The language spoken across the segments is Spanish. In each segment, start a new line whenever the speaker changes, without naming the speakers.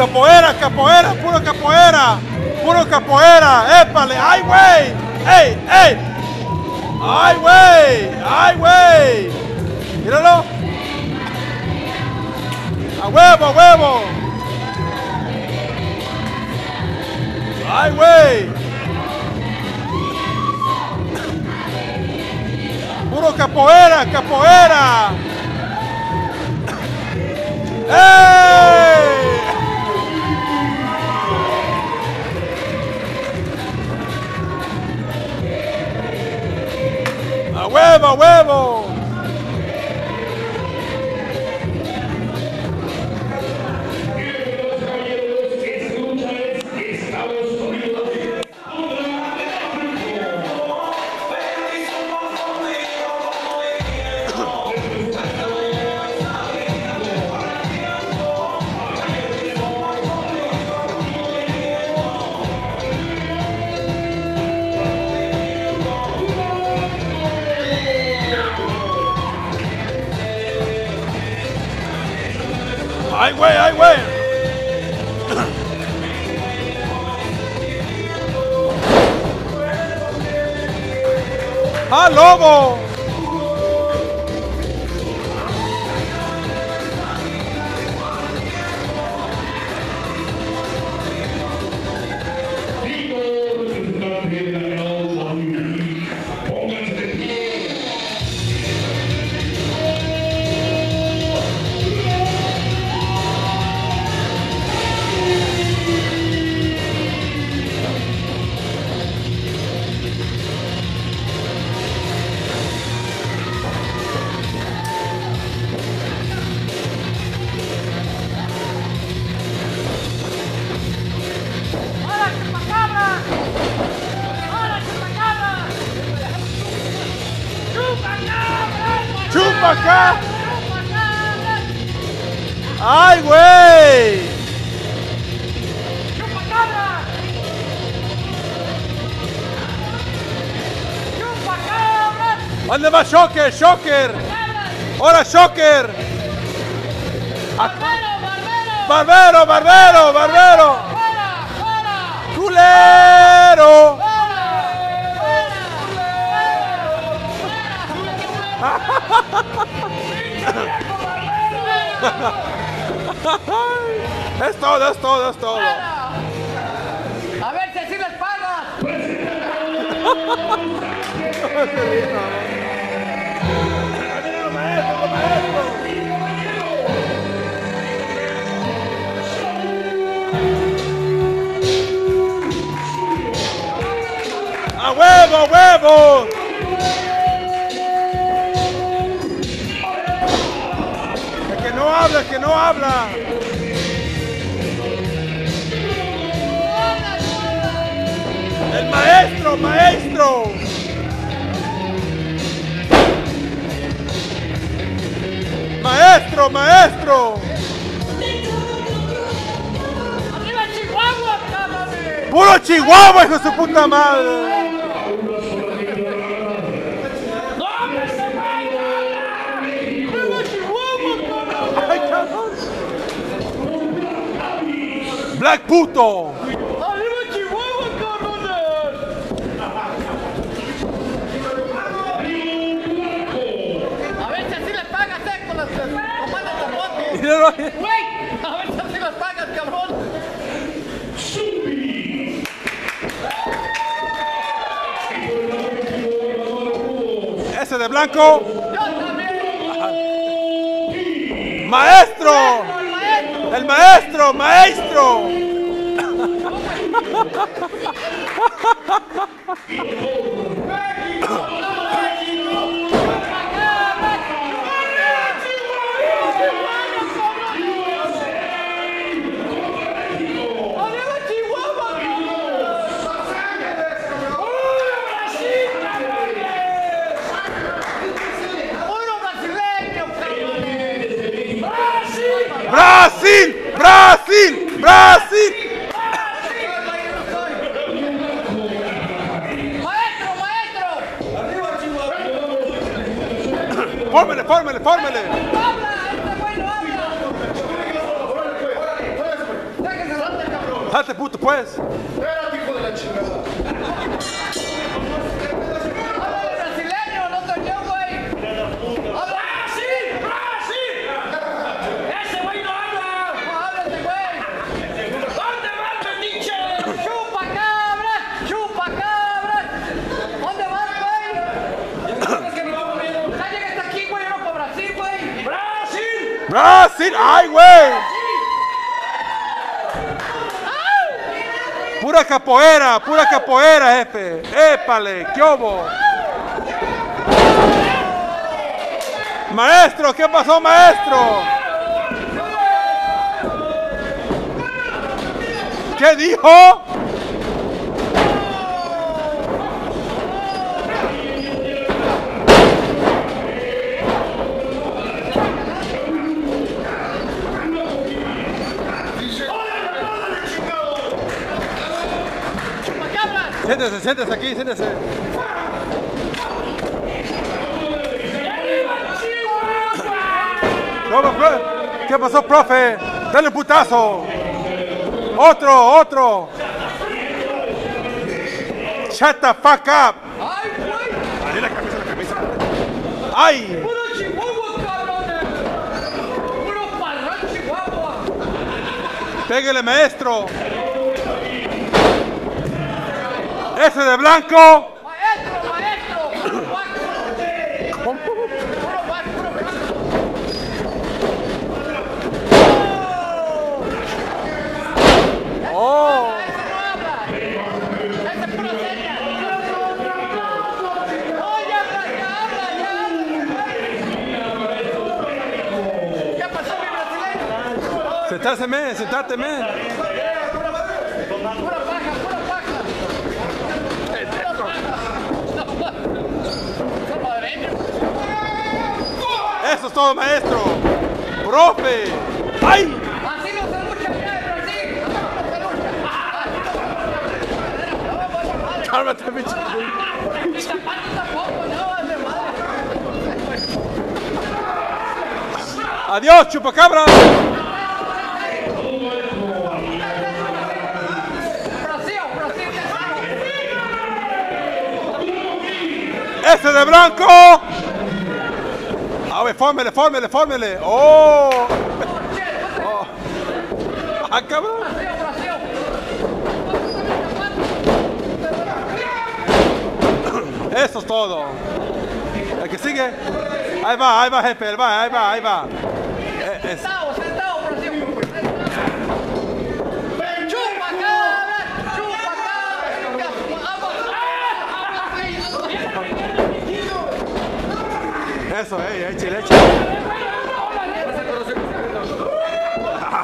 ¡Capoeira, capoeira! ¡Puro capoeira! ¡Puro capoeira! ¡Épale! ¡Ay, güey! ¡Ey, ey! ¡Ay, güey! ¡Ay, güey! ¡Míralo! ¡A huevo, a huevo! ¡Ay, güey! Puro capoeira, capoeira. ¡Ey! Huevo, huevo! ¡Ay, güey, ay! ¡Ah, lobo! ¿Dónde va Shocker? ¡Shocker! ¡Hola, Shocker!
¡Barbero, barbero!
¡Barbero, barbero, barbero!
¡Fuera, fuera!
¡Culero! Es todo, es todo, es todo.
A ver si así les pagas.
¡A huevo, a huevo! El que no habla, el que no habla. El maestro, maestro. Maestro, maestro. Puro Chihuahua, hijo de su puta madre.
¡No, hombre, se vaya! ¡Arriba Chihuahua, cabrón!
Ay, cabrón. Black puto.
¡Arriba Chihuahua, cabrones! A ver si así les pagas, eh, las
ahí.
¡Güey! A ver si así les pagas, cabrón.
Ese de blanco.
¡Yo también!
Maestro.
¡El maestro!
Maestro, maestro.
¡Arriba Chihuahua!
Brasil, Brasil.
Maestro, maestro.
Fórmele, fórmele, fórmele.
Este güey no habla. Déjese salte, cabrón.
Salte puto pues.
Habla de brasileño, no soy yo, güey. Habla.
¡Brasil! ¡Brasil! ¡Ese güey no habla!
No habla este güey.
¿Dónde va el metiche?
Chupa cabras, chupa cabras. ¿Dónde vas, güey? Nadie que está aquí, güey, yo no para Brasil, güey.
¡Brasil!
Brasil, ay, güey. Pura capoeira, pura capoeira, jefe. Épale, ¿qué hubo? Maestro, ¿qué pasó, maestro? ¿Qué dijo? Siéntese, siéntese aquí, siéntese. ¿Qué pasó, profe? Dale un putazo. Otro, otro. Shut the fuck up. Ahí la camisa, la camisa. ¡Ay! Pégale, maestro.
Ya habla. ¿Qué pasó, mi brasileño?
Sentarse, men, sentate, men.
Pura paja, pura paja. Pura paja. Salvadoreño.
Eso es todo, maestro. Profe. ¡Ay!
Así no se lucha Brasil. Así no se lucha.
Cálmate, bicho. Adiós, chupacabra. Ese de blanco. Ver, fórmele, fórmele, fórmele. Oh. Oh. Ah, cabrón. Eso es todo. El que sigue. Ahí va, ahí va, jefe. Ahí va, ahí va, ahí va. Eh, es- Eso, ey, échale, échale.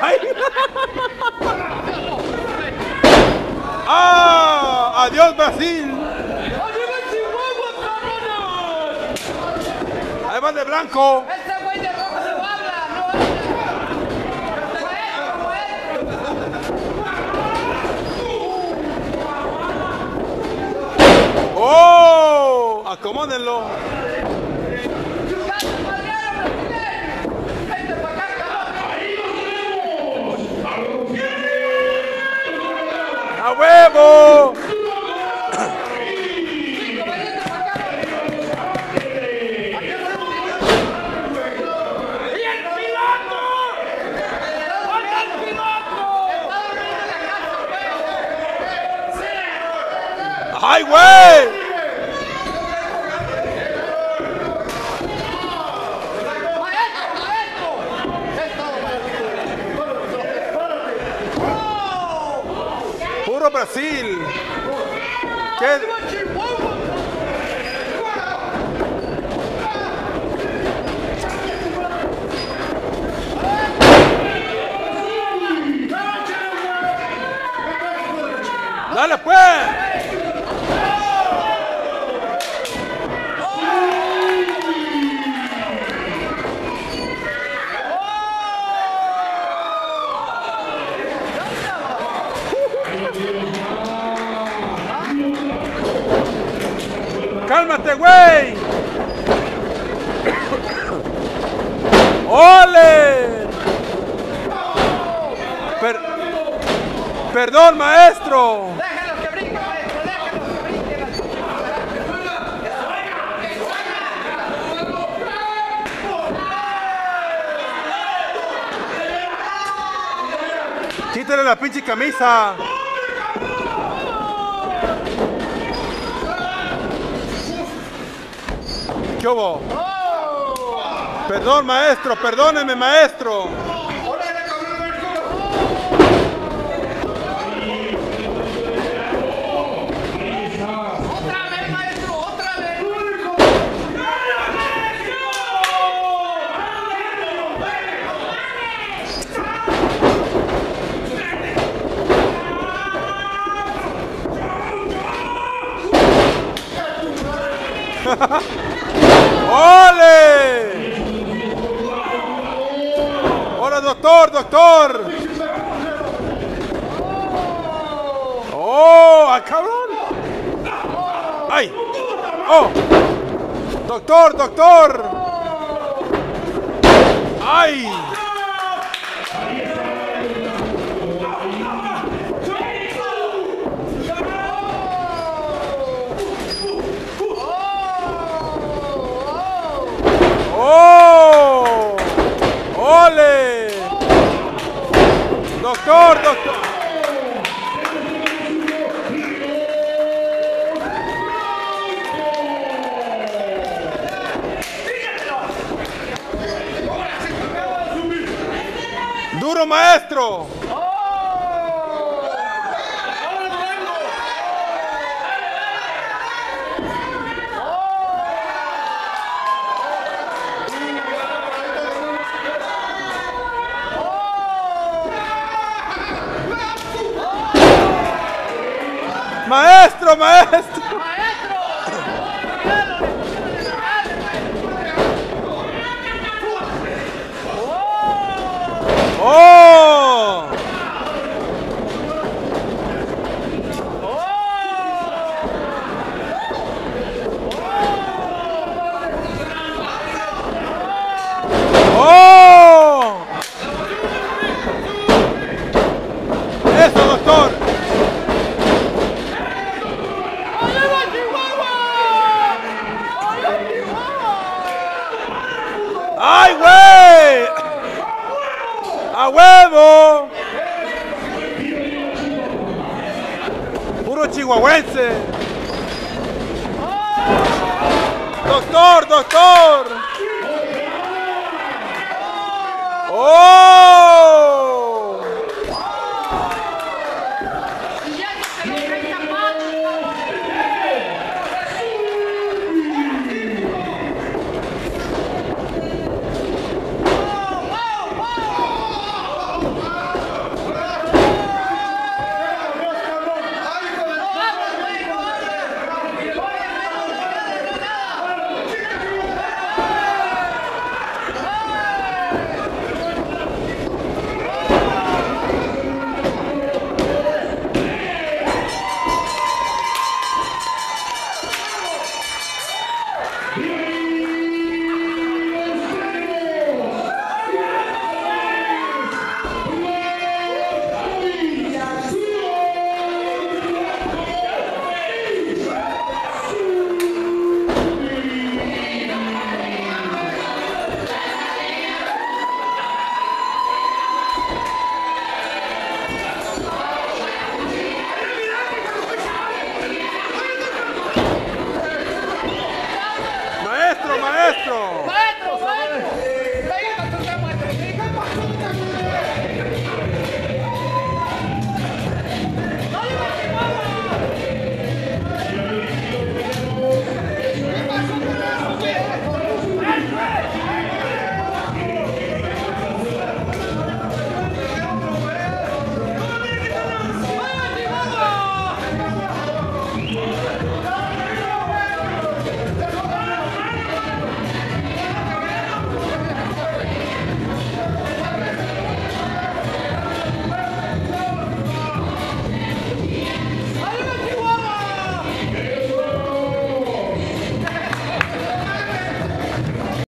Ay. ¡Ah! ¡Adiós, Brasil! Ahí va el de blanco.
Ese güey de rojo no habla, no habla.
¡Oh! Acomódenlo.
Güey.
¡Ay, güey!
¡Maestro, maestro! Es todo, maestro.
Puro Brasil. ¿Qué? ¡Dale, pues! Quítale la pinche camisa. ¿Qué hubo? Perdón, maestro, perdóneme, maestro. Ah, cabrón! ¡Ay! ¡Oh! ¡Doctor, doctor! ¡Ay! ¡Oh! ¡Ole! Doctor, doctor. Maestro. Maestro, maestro.